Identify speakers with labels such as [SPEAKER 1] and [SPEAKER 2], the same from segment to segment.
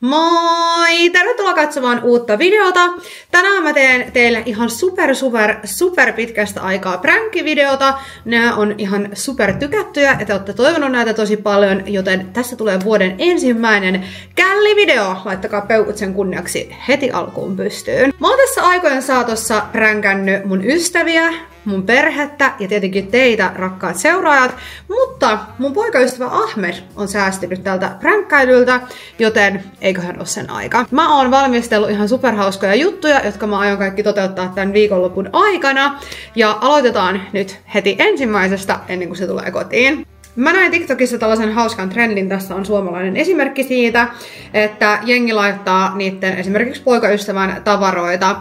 [SPEAKER 1] Moi! Tervetuloa katsomaan uutta videota. Tänään mä teen teille ihan super super super pitkästä aikaa prankkivideota. Nämä on ihan super tykättyjä ja te olette toivonut näitä tosi paljon, joten tässä tulee vuoden ensimmäinen källivideo. Laittakaa peukut sen kunniaksi heti alkuun pystyyn. Mä oon tässä aikojen saatossa pränkännyt mun ystäviä, mun perhettä ja tietenkin teitä, rakkaat seuraajat, mutta mun poikaystävä Ahmed on säästynyt tältä pränkkäilyltä, joten eiköhän ole sen aika. Mä oon valmistellut ihan superhauskoja juttuja, jotka mä aion kaikki toteuttaa tämän viikonlopun aikana, ja aloitetaan nyt heti ensimmäisestä ennen kuin se tulee kotiin. Mä näin TikTokissa tällaisen hauskan trendin, tässä on suomalainen esimerkki siitä, että jengi laittaa niiden esimerkiksi poikaystävän tavaroita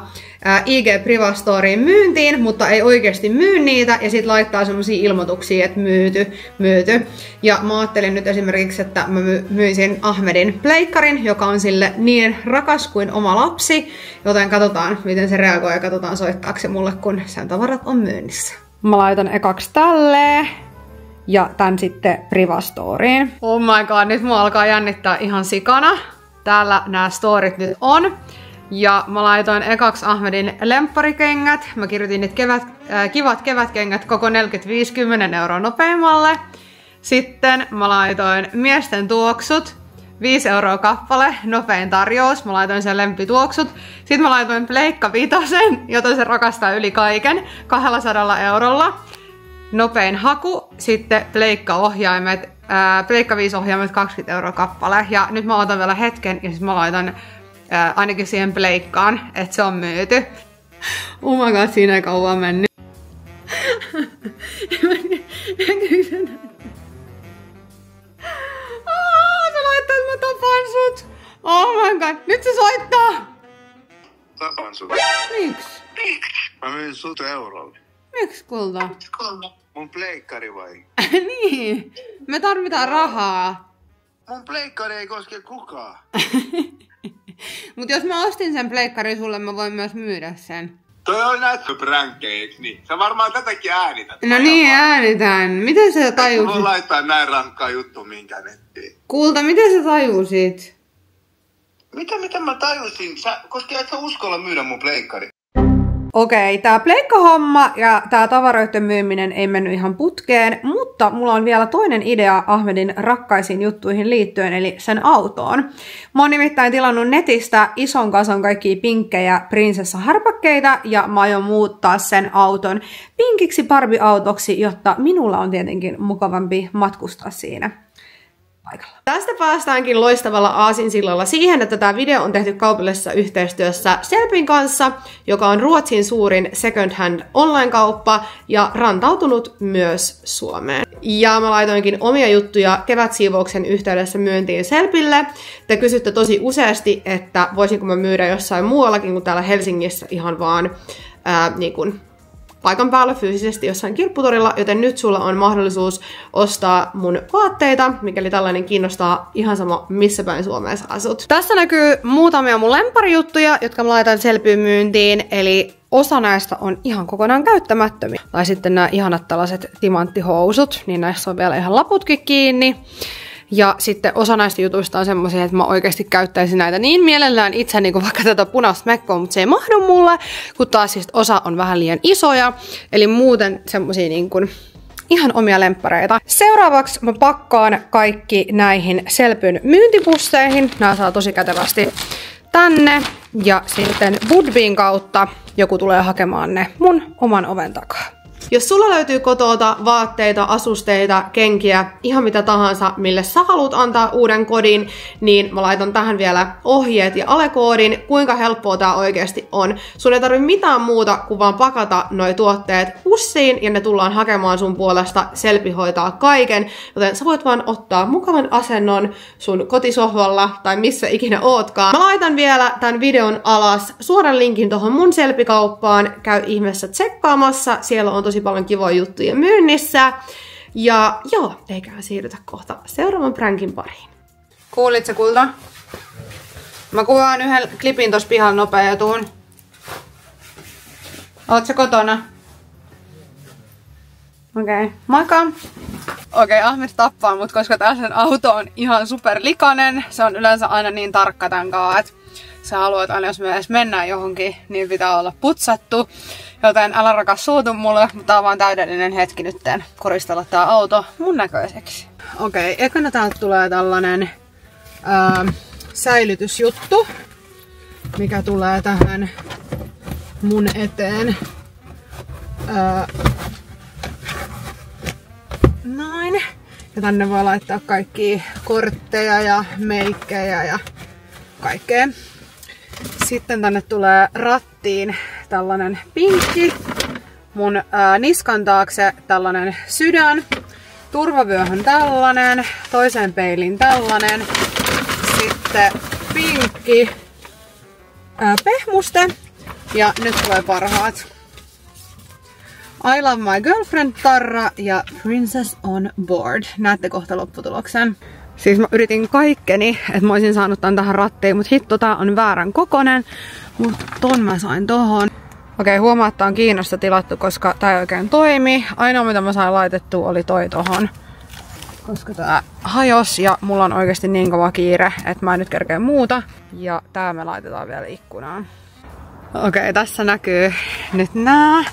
[SPEAKER 1] IG Privastoriin myyntiin, mutta ei oikeasti myy niitä, ja sitten laittaa semmoisia ilmoituksia, että myyty, myyty. Ja mä ajattelin nyt esimerkiksi, että mä myisin Ahmedin pleikkarin, joka on sille niin rakas kuin oma lapsi, joten katsotaan, miten se reagoi, ja katsotaan soittaako se mulle, kun sen tavarat on myynnissä. Mä laitan ekaksi tälleen ja tän sitten Privastoriin. Oh my god, nyt mua alkaa jännittää ihan sikana. Täällä nämä storit nyt on. Ja mä laitoin ekaksi Ahmedin lempparikengät. Mä kirjoitin nyt kevät, äh, kivat kevätkengät koko 40-50 euroa nopeammalle. Sitten mä laitoin miesten tuoksut. 5 euroa kappale, nopein tarjous. Mä laitoin sen lempituoksut. Sitten mä laitoin pleikka vitosen, jota se rakastaa yli kaiken, 200 eurolla. Nopein haku, sitten pleikka-ohjaimet, ää, pleikka 5 ohjaimet 20 euroa kappale. Ja nyt mä otan vielä hetken ja sitten mä laitan ää, ainakin siihen pleikkaan, että se on myyty. Oh my god, siinä ei kauan mennyt. oh, se laittaa, että mä tapan sut. Oh my god, nyt se soittaa.
[SPEAKER 2] Tapan sut.
[SPEAKER 1] Miksi?
[SPEAKER 2] Mä myin sut eurolle.
[SPEAKER 1] Miksi kulta?
[SPEAKER 2] Mun pleikkari vai?
[SPEAKER 1] niin, me tarvitaan rahaa.
[SPEAKER 2] Mun pleikkari ei koske kukaan.
[SPEAKER 1] Mutta jos mä ostin sen pleikkarin sulle, mä voin myös myydä sen.
[SPEAKER 2] Toi on näyttö pränkkejä, eiks niin? Sä varmaan tätäkin äänität.
[SPEAKER 1] No niin, äänitän. Miten sä tajusit?
[SPEAKER 2] laittaa näin rankkaa juttu minkä nettiin.
[SPEAKER 1] Kulta, miten sä tajusit?
[SPEAKER 2] Mitä, mitä mä tajusin? Sä, koska et sä uskalla myydä mun pleikkari.
[SPEAKER 1] Okei, tää pleikkahomma ja tää tavaroiden myyminen ei mennyt ihan putkeen, mutta mulla on vielä toinen idea Ahmedin rakkaisiin juttuihin liittyen, eli sen autoon. Mä oon nimittäin tilannut netistä ison kasan kaikkia pinkkejä prinsessaharpakkeita ja mä aion muuttaa sen auton pinkiksi Barbie-autoksi, jotta minulla on tietenkin mukavampi matkustaa siinä paikalla. Tästä päästäänkin loistavalla aasinsillalla siihen, että tämä video on tehty kaupallisessa yhteistyössä Selpin kanssa, joka on Ruotsin suurin second hand online-kauppa ja rantautunut myös Suomeen. Ja mä laitoinkin omia juttuja kevätsiivouksen yhteydessä myyntiin Selpille. Te kysytte tosi useasti, että voisinko mä myydä jossain muuallakin kuin täällä Helsingissä ihan vaan ää, niin kuin paikan päällä fyysisesti jossain kirpputorilla, joten nyt sulla on mahdollisuus ostaa mun vaatteita, mikäli tällainen kiinnostaa ihan sama missä päin Suomessa asut. Tässä näkyy muutamia mun lemparijuttuja, jotka mä laitan selpyyn myyntiin, eli osa näistä on ihan kokonaan käyttämättömiä. Tai sitten nämä ihanat tällaiset timanttihousut, niin näissä on vielä ihan laputkin kiinni. Ja sitten osa näistä jutuista on semmoisia, että mä oikeasti käyttäisin näitä niin mielellään itse, niin kuin vaikka tätä punaista mekkoa, mutta se ei mahdu mulle, kun taas siis osa on vähän liian isoja. Eli muuten semmoisia niin kuin ihan omia lemppareita. Seuraavaksi mä pakkaan kaikki näihin Selpyn myyntipusseihin. Nämä saa tosi kätevästi tänne. Ja sitten Woodbean kautta joku tulee hakemaan ne mun oman oven takaa. Jos sulla löytyy kotoota vaatteita, asusteita, kenkiä, ihan mitä tahansa, mille sä haluat antaa uuden kodin, niin mä laitan tähän vielä ohjeet ja alekoodin, kuinka helppoa tää oikeasti on. Sun ei tarvi mitään muuta kuin vaan pakata noi tuotteet pussiin ja ne tullaan hakemaan sun puolesta. Selpi hoitaa kaiken, joten sä voit vaan ottaa mukavan asennon sun kotisohvalla tai missä ikinä ootkaan. Mä laitan vielä tämän videon alas suoran linkin tohon mun selpikauppaan. Käy ihmeessä tsekkaamassa, siellä on tosi paljon kivoja juttuja myynnissä. Ja joo, eiköhän siirrytä kohta seuraavan prankin pariin. Kuulit se kulta? Mä kuvaan yhden klipin tossa pihalla nopeutuun. Oot sä kotona? Okei, okay. moikka! Okei, okay, Ahmed tappaa mut, koska tää sen auto on ihan superlikainen. Se on yleensä aina niin tarkka tän kaa, että sä haluat aina, jos me edes mennään johonkin, niin pitää olla putsattu. Joten älä rakas suutu mulle, mutta tää on vaan täydellinen hetki nyt koristella tää auto mun näköiseksi. Okei, okay, ekana täältä tulee tällainen ää, säilytysjuttu, mikä tulee tähän mun eteen. Ää, noin. Ja tänne voi laittaa kaikki kortteja ja meikkejä ja kaikkea. Sitten tänne tulee rattiin tällainen pinkki. Mun ää, niskan taakse tällainen sydän. Turvavyöhön tällainen. Toiseen peilin tällainen. Sitten pinkki ää, pehmuste. Ja nyt tulee parhaat. I love my girlfriend Tarra ja Princess on board. Näette kohta lopputuloksen. Siis mä yritin kaikkeni, että mä olisin saanut tän tähän rattiin, mutta hitto tää on väärän kokonen. Mutta ton mä sain tohon. Okei, huomaa, että on Kiinasta tilattu, koska tää ei oikein toimi. Ainoa mitä mä sain laitettua oli toi tohon. Koska tää hajos ja mulla on oikeasti niin kova kiire, että mä en nyt kerkeä muuta. Ja tää me laitetaan vielä ikkunaan. Okei, tässä näkyy nyt nää,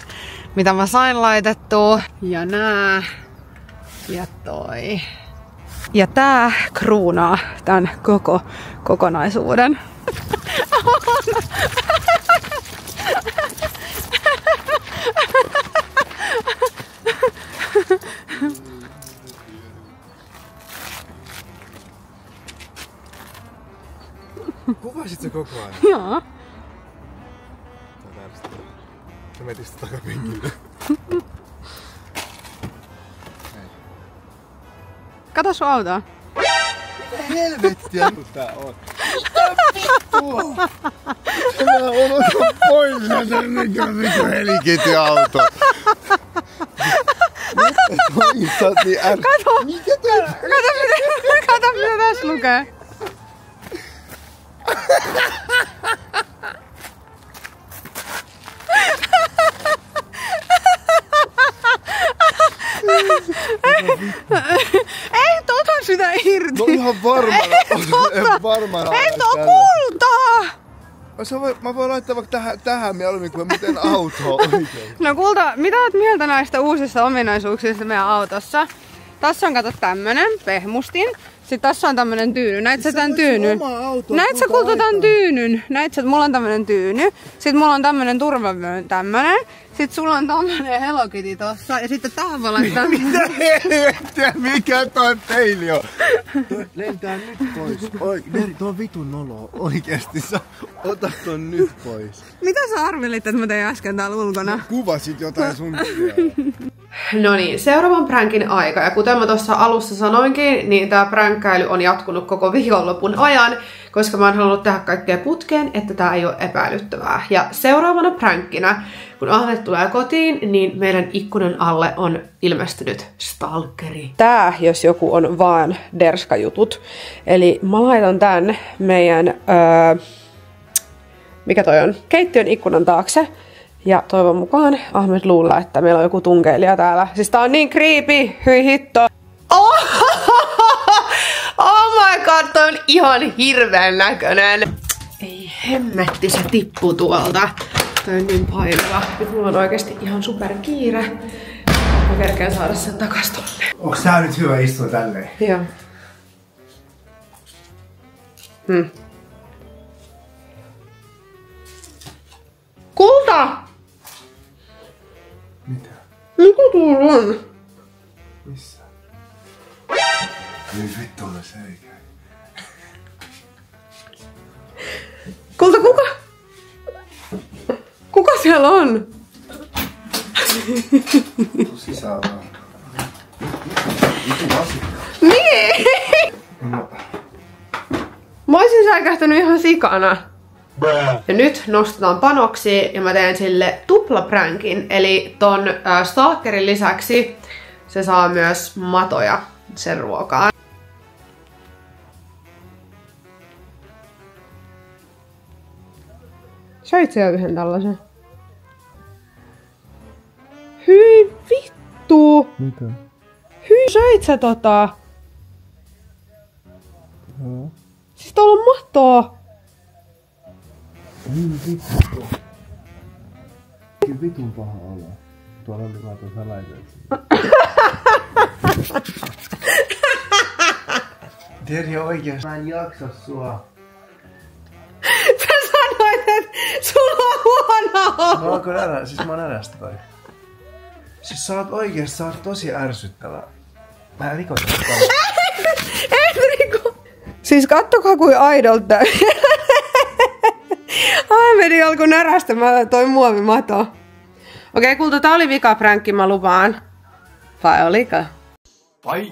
[SPEAKER 1] mitä mä sain laitettua. Ja nää. Ja toi. Ja tää kruunaa tämän koko kokonaisuuden.
[SPEAKER 3] Kuvasit se koko ajan?
[SPEAKER 1] Joo.
[SPEAKER 3] Sä metit sitä takapenkille.
[SPEAKER 1] Kato sun autoa.
[SPEAKER 3] Mitä helvettiä tää on? Mitä vittua? Mä oon pois sieltä, mikä vittu helikettiauto. Toistat niin är...
[SPEAKER 1] Kato!
[SPEAKER 3] Mikä toi?
[SPEAKER 1] Kato mitä, kato mitä tässä lukee. Ei tota sitä irti.
[SPEAKER 3] No ihan varmana.
[SPEAKER 1] Ei tota.
[SPEAKER 3] varmana.
[SPEAKER 1] Ei to kultaa.
[SPEAKER 3] Mä voin, mä voin laittaa vaikka tähän, tähän mieluummin kuin miten auto oikein.
[SPEAKER 1] No kulta, mitä oot mieltä näistä uusista ominaisuuksista meidän autossa? Tässä on kato tämmönen pehmustin. Sitten tässä on tämmönen tyyny. Näit sä tän tyynyn? Näit sä kulta tän tyynyn? Näit sä, että mulla on tämmönen tyyny. Sitten mulla on tämmönen turvavyön tämmönen. Sitten sulla on tämmönen Hello Kitty tossa. Ja sitten tähän voi laittaa...
[SPEAKER 3] Mitä helvettiä, mikä toi peili on? Lentää nyt pois. Oi, Meri, tuo on vitun nolo. Oikeesti, sä ota ton nyt pois.
[SPEAKER 1] Mitä sä arvelit, että mä tein äsken täällä ulkona?
[SPEAKER 3] Kuvasit jotain sun videoa.
[SPEAKER 1] No niin, seuraavan pränkin aika. Ja kuten mä tuossa alussa sanoinkin, niin tämä pränkkäily on jatkunut koko viikonlopun ajan, koska mä oon halunnut tehdä kaikkea putkeen, että tää ei ole epäilyttävää. Ja seuraavana pränkkinä, kun Ahmet tulee kotiin, niin meidän ikkunan alle on ilmestynyt stalkeri. Tää, jos joku on vaan derska-jutut. Eli mä laitan tän meidän... Öö, mikä toi on, keittiön ikkunan taakse. Ja toivon mukaan Ahmed luulla, että meillä on joku tunkeilija täällä. Siis tää on niin creepy, hyi hitto. Oh, oh my god, toi on ihan hirveän näköinen. Ei hemmetti, se tippu tuolta. Toi on niin painava. Nyt mulla on oikeasti ihan super kiire. Mä kerkeen saada sen takas tonne.
[SPEAKER 3] Onks tää nyt hyvä istua tälleen?
[SPEAKER 1] Joo. Hmm. Kulta!
[SPEAKER 3] Mitä?
[SPEAKER 1] Mikä tuolla on?
[SPEAKER 3] Missä? Ei vittu ole seikä.
[SPEAKER 1] Kulta, kuka? Kuka siellä on?
[SPEAKER 3] Tuu sisään vaan. Vasikka.
[SPEAKER 1] Niin!
[SPEAKER 3] No.
[SPEAKER 1] Mä oisin säikähtänyt ihan sikana. Ja nyt nostetaan panoksi ja mä teen sille tuplapränkin. Eli ton äh, stalkerin lisäksi se saa myös matoja sen ruokaan. Söit sä jo yhden tällaisen? Hyi vittu!
[SPEAKER 3] Mitä?
[SPEAKER 4] Hyi, söit sä tota?
[SPEAKER 3] Joo.
[SPEAKER 4] Siis tuolla on matoa.
[SPEAKER 3] Niin vittu. Kyllä vitun paha olla. Tuolla oli vaan tuossa salaisuus. Terhi oikeesti. Mä en jaksa sua.
[SPEAKER 4] Sä sanoit, että sulla on huono
[SPEAKER 3] Mä
[SPEAKER 4] olo.
[SPEAKER 3] oonko nälä? Siis mä oon nälästä vai? Siis sä oot oikeesti, sä oot tosi ärsyttävä. Mä rikotan sitä.
[SPEAKER 4] Enrico. Siis kattokaa kuin aidolta. Ahmedi alkoi närästämään toi muovimato. Okei, okay, kulta, tää oli vika pränkki, mä lupaan. Vai oliko?
[SPEAKER 3] Vai?